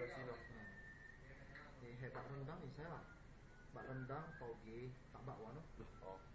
thì sino. Jadi hebat rendah ni saya. Bak rendah kau pergi tak bawa no. Oh.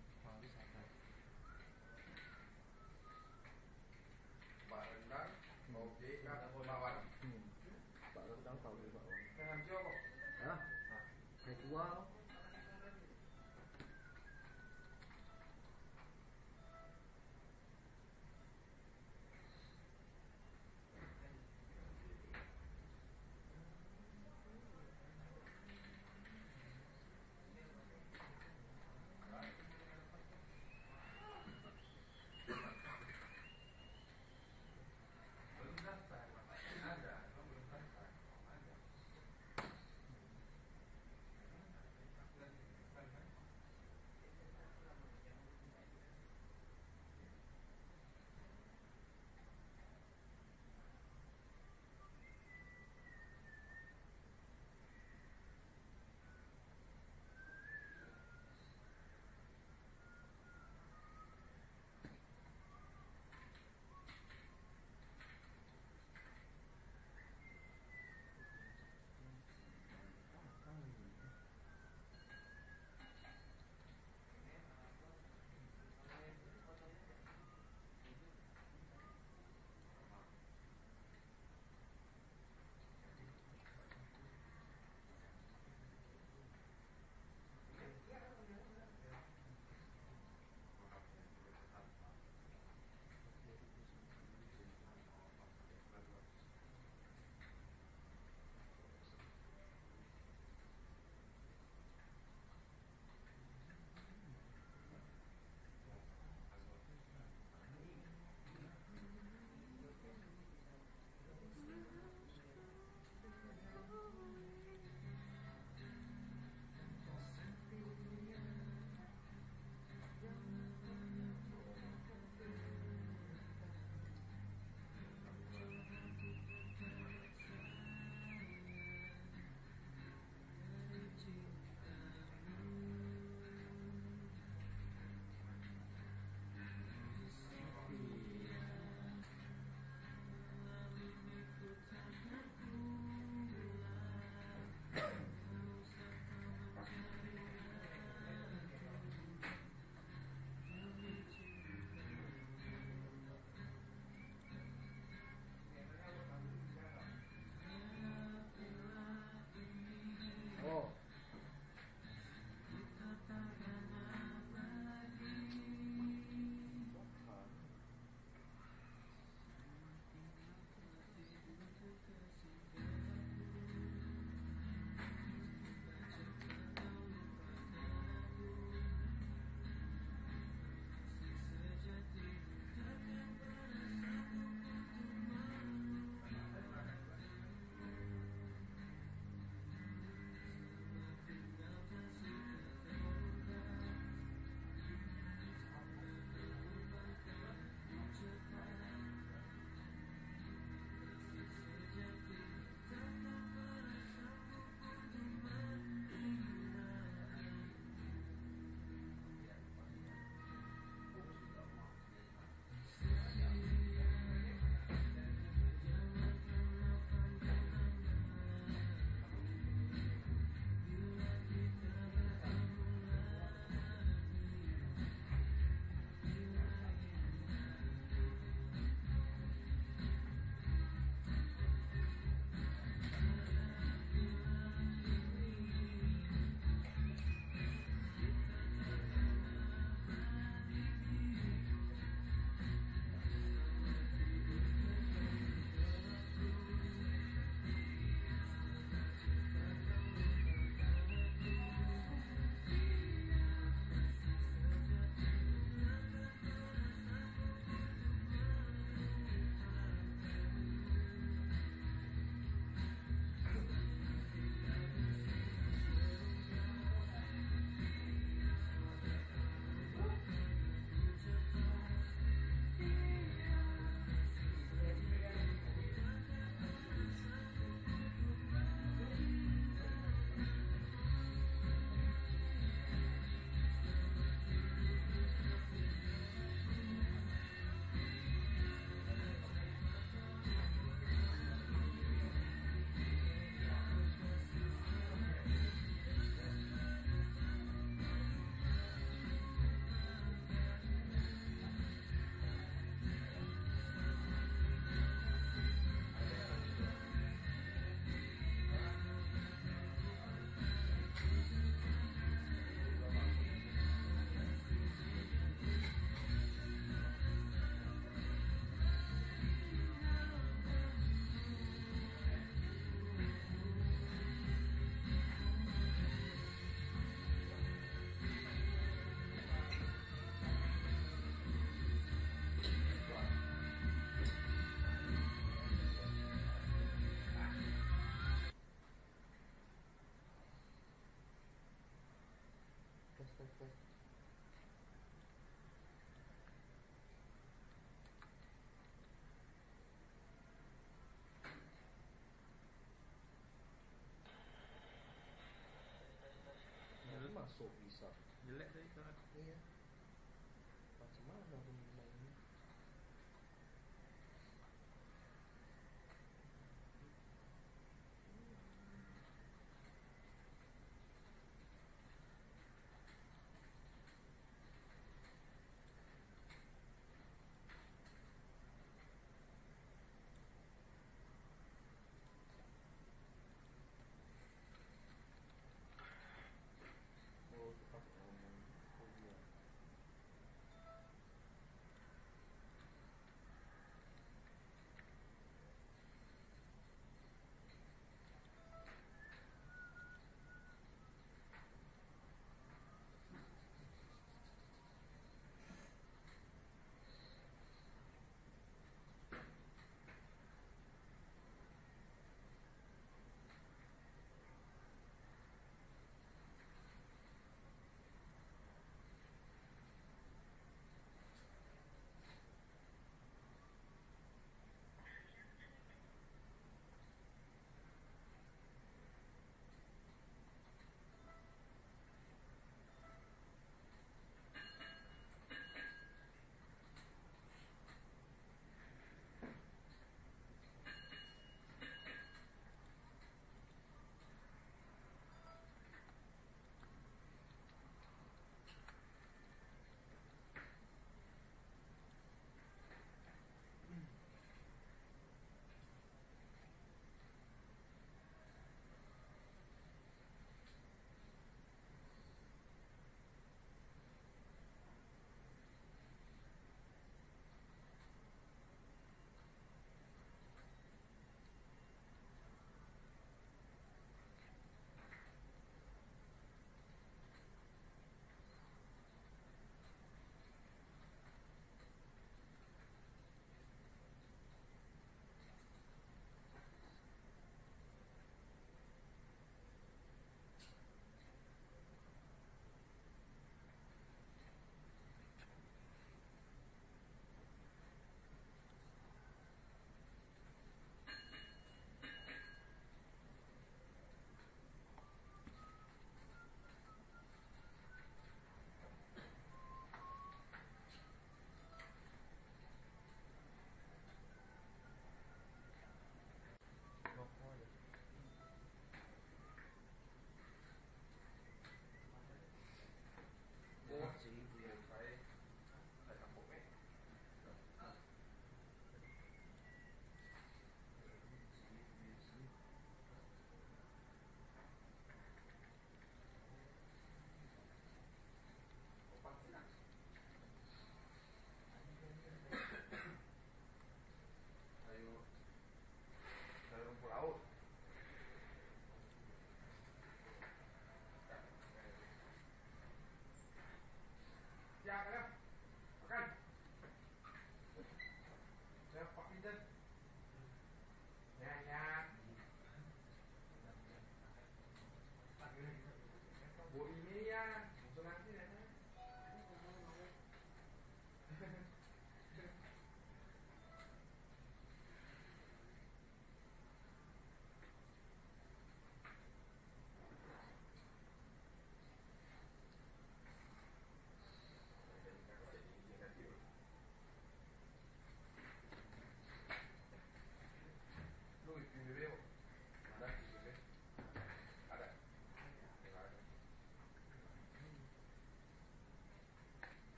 Masuk bisa. Jelek tadi suara iya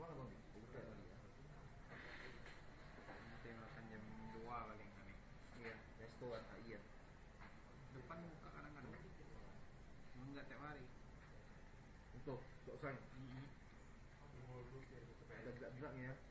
mana bang? Buka ya. Nanti makan jam dua paling kali. Iya, resto ah, iya. Depan buka kadang-kadang. Enggak tiap hari. Untuk, untuk sang. Mm-hmm. Ada gerak-geraknya ya.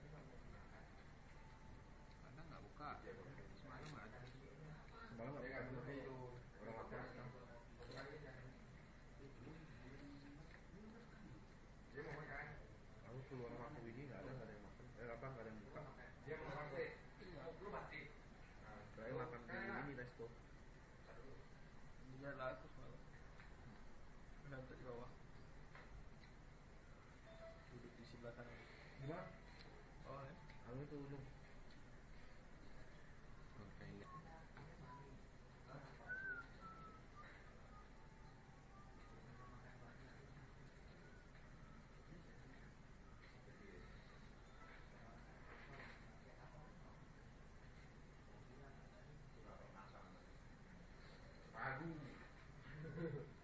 tôi luôn còn cái Bagus.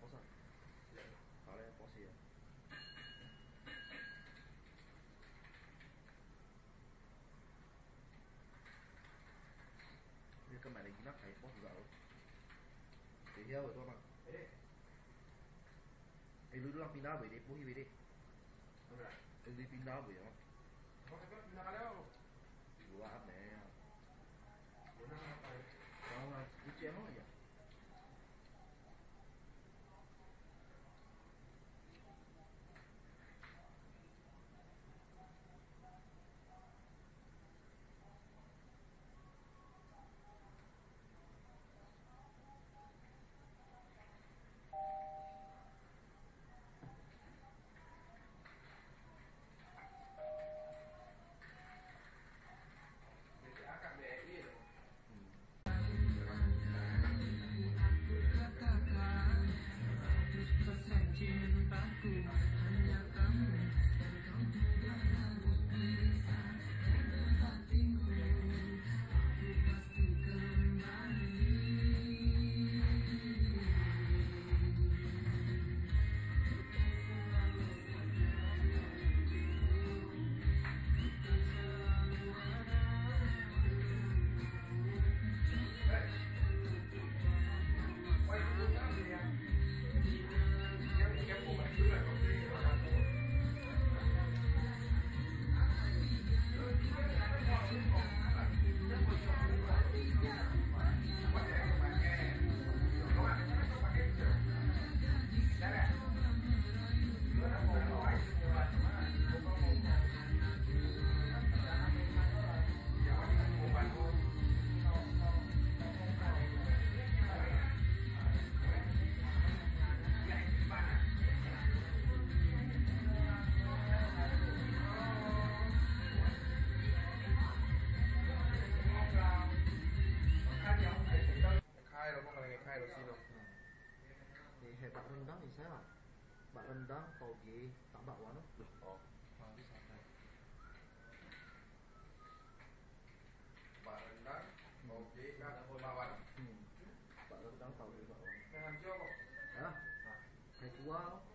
博士，好嘞，博士。你今日你見得係博士佬，你聽我講嘛？誒，你攞攞邊打俾你，補起俾你。係咪？你邊打俾我？我係邊打了。我啱咩？sino. Jadi Pak Rendang di sana. Pak Rendang kau di tambak wano. Oh. Pak Rendang kau di tambak wano. Pak Rendang kau di tambak wano. Kenapa? Hah? Kayak kuah.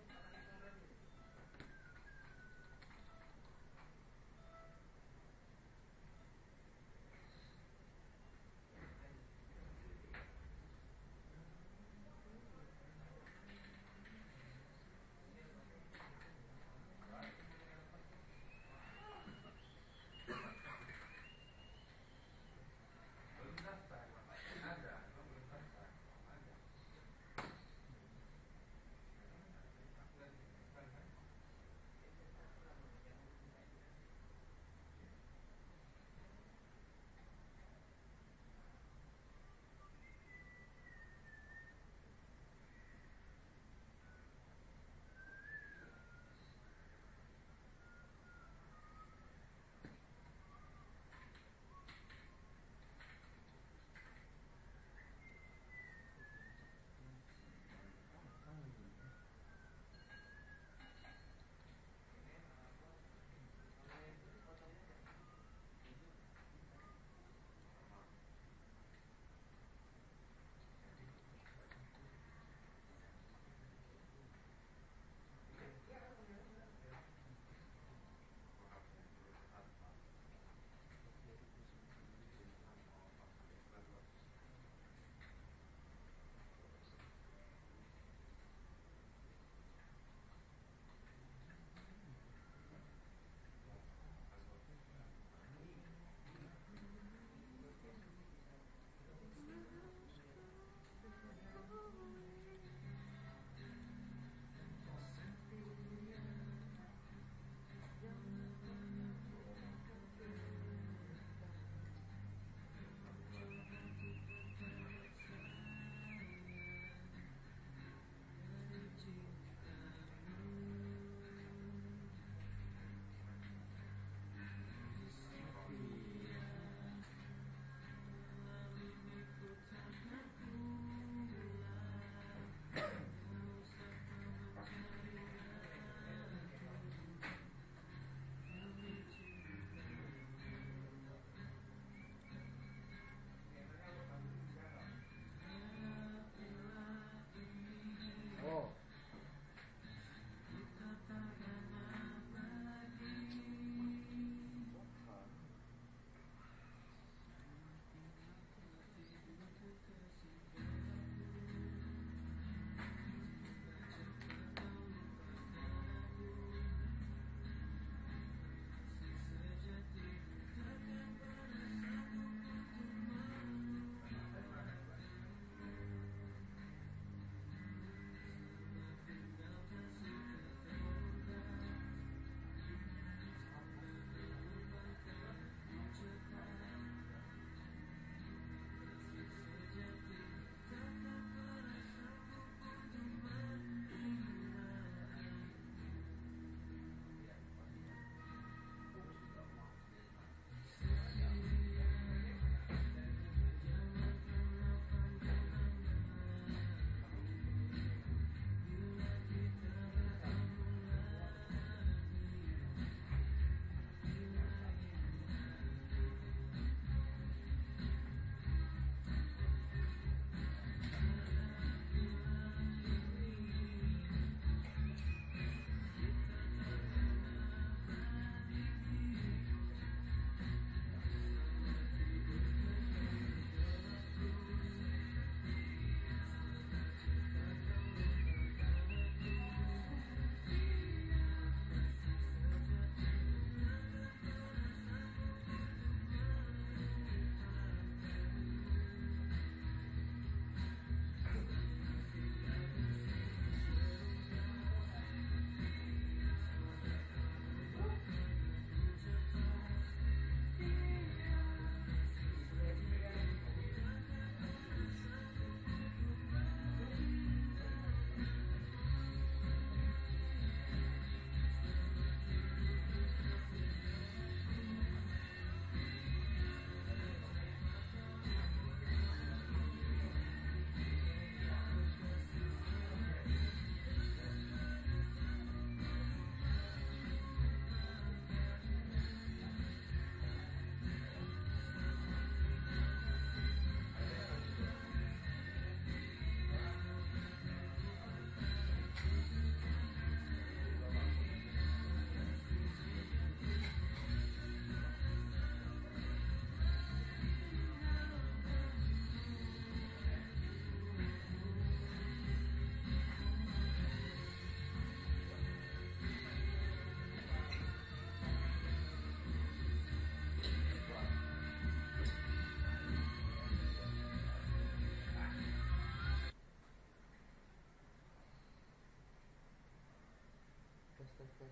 Iya.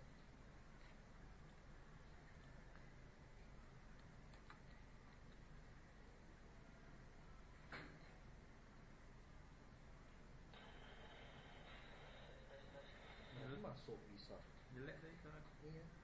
proses masuk bisa. Jelek tadi kalau iya.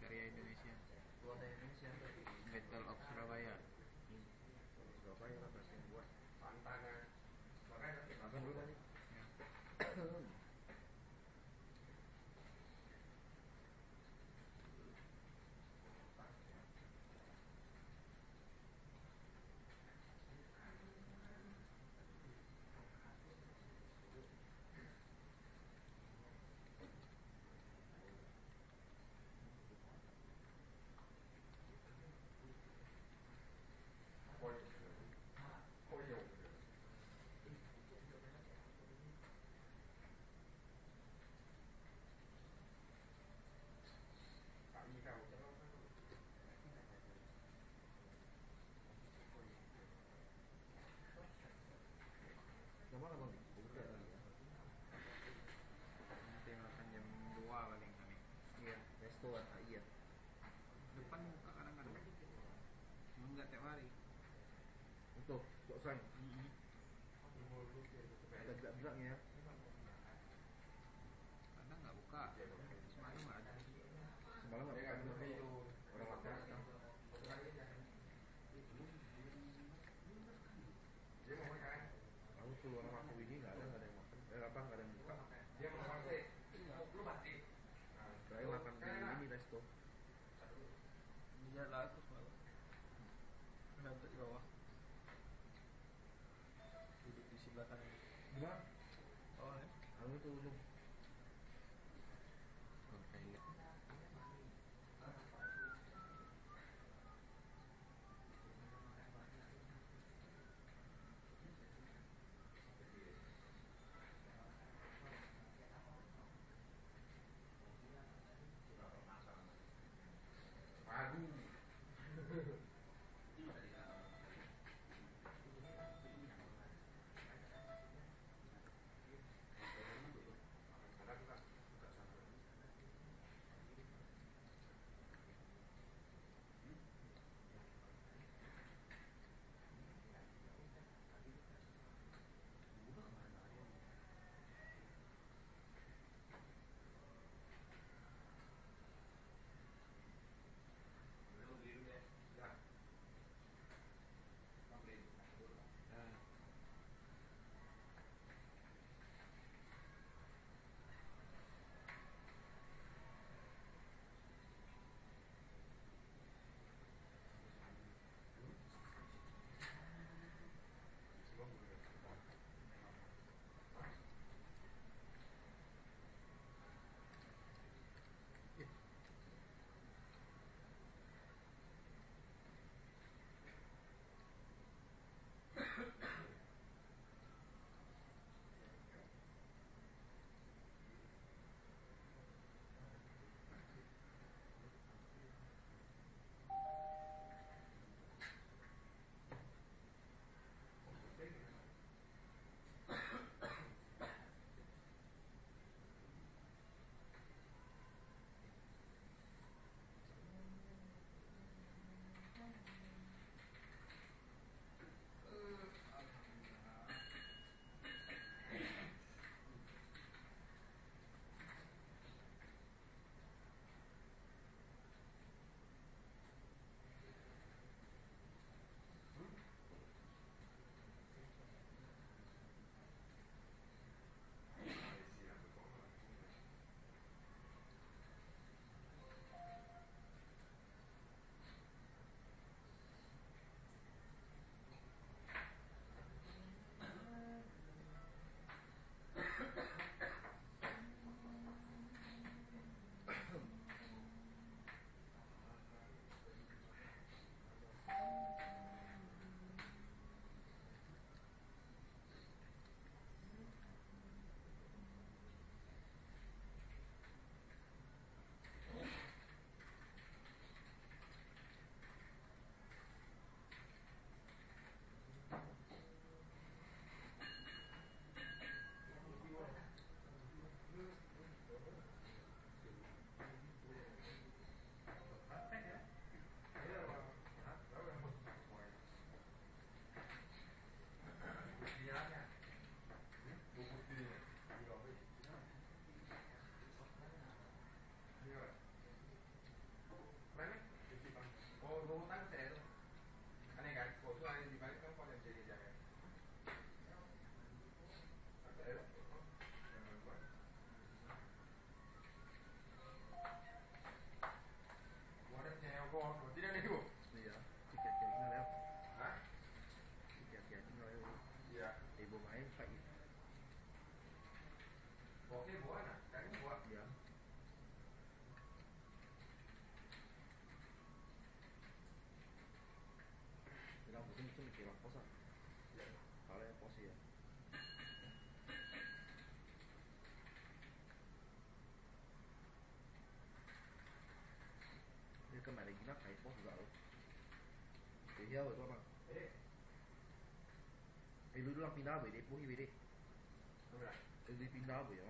karya Indonesia. Warna Indonesia. Resto kan AI ya depan buka kadang-kadang. Cuma nggak tiap hari. Untuk kok sang. Mm-mm. ada gerak-geraknya ya bawah. Duduk di sebelah kanan. Oh ya. Aku tuh untung Aduh. yao to na e lu la pina be de po hi be de e lu pina be yo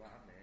wa ha me